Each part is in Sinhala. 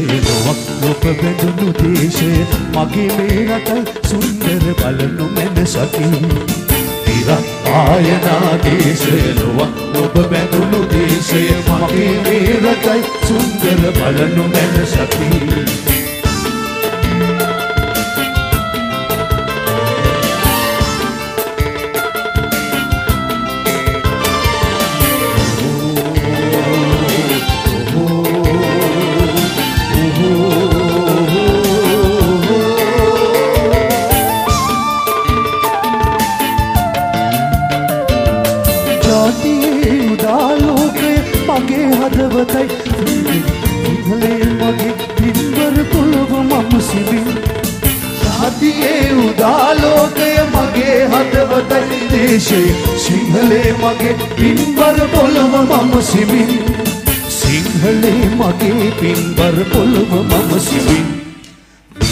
නොවක් නොප බැඳුණු දේශය මගේ මේ රටයි සුන්දර බලනු මැනසකින් තිරක් ආයනා දේශය නොවක් නොප බැඳුණු දේශය මගේ මේ රටයි සුන්දර බලනු මැනසකින් මගේ හදවතයි. සිංහලේ මගේ පින්වර පොළොව මම සිවින් ජාතියේ උදාලෝකය මගේ හදවතයි. දේශය සිංහලේ මගේ පින්වර පොළොව මම සිවින් සිංහලේ මගේ පින්වර පොළොව මම සිවින්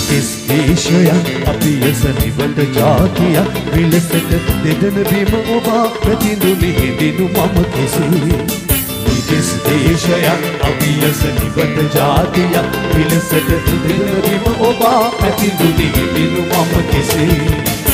තිස් දේශයක් අපි එස නිවට ජාතියක්. විලසට දෙදන බිම ඔබා පැතිඳු මිහිදිනු මම කෙසේ. තිස් දේශයක්. අපි එස නිවට ජාතියක්. විලසට දෙදන බිම ඔබා පැතිඳු මිහිදිනු මම කෙසේ.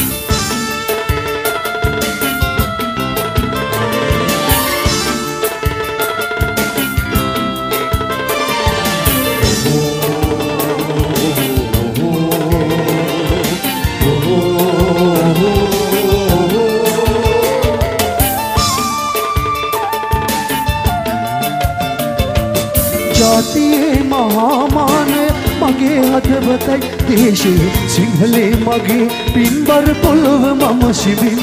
ජාතියේ මහාමානය මගේ හදවතයි දේශය සිංහලේ මගේ පින්බර පොළොව මම සිවින්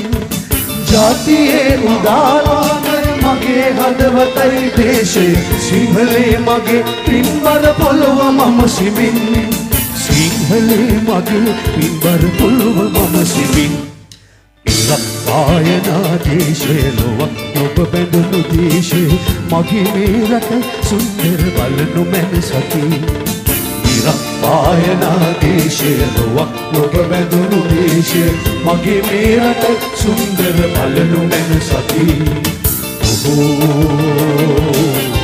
ජාතියේ උදාරානය මගේ හදවතයි දේශය සිංහලේ මගේ පින්බර පොළොව මම සිවින් සිංහලේ මගේ පින්බර පොළොව මම සිවින් ඉරක්කායනා දේශය ලොව ඔබ බැඳුණු දේශය මගේ මේ රට සුන්දර බලනු මැන සකි. ඉරක්කායනා දේශය ලොව ඔබ බැඳුණු දේශය මගේ මේ රට සුන්දර බලනු මැන සකි. ඔහෝ ඔහෝ